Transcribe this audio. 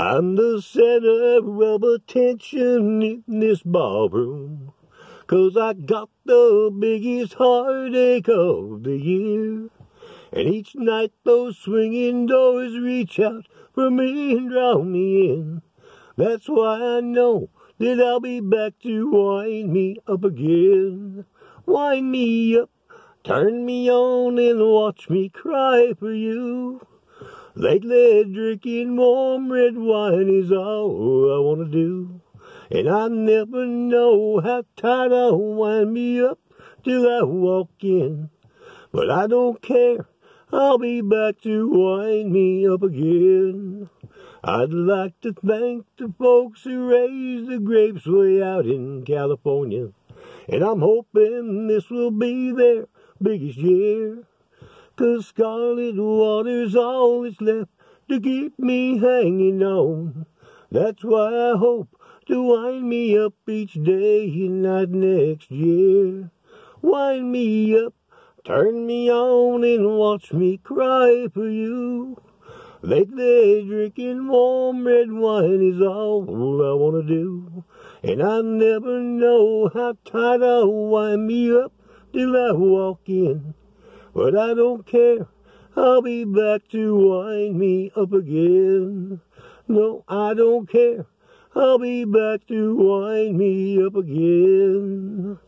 I'm the center of attention in this ballroom. Cause I got the biggest heartache of the year. And each night those swinging doors reach out for me and draw me in. That's why I know that I'll be back to wind me up again. Wind me up, turn me on and watch me cry for you. Lately drinking warm red wine is all I wanna do. And I never know how tight I'll wind me up till I walk in. But I don't care, I'll be back to wind me up again. I'd like to thank the folks who raised the grapes way out in California. And I'm hoping this will be their biggest year. Cause scarlet water's all that's left to keep me hanging on. That's why I hope to wind me up each day and night next year. Wind me up, turn me on and watch me cry for you. Lately drinking warm red wine is all I wanna do. And I never know how tight I'll wind me up till I walk in. But I don't care, I'll be back to wind me up again. No, I don't care, I'll be back to wind me up again.